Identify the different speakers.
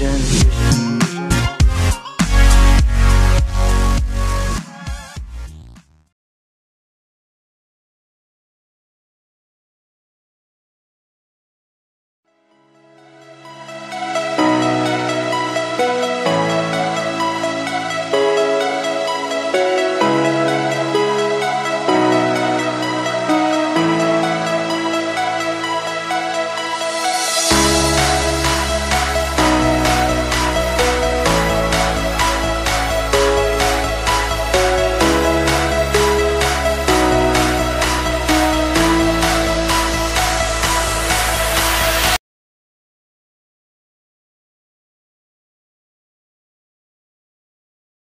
Speaker 1: illusion.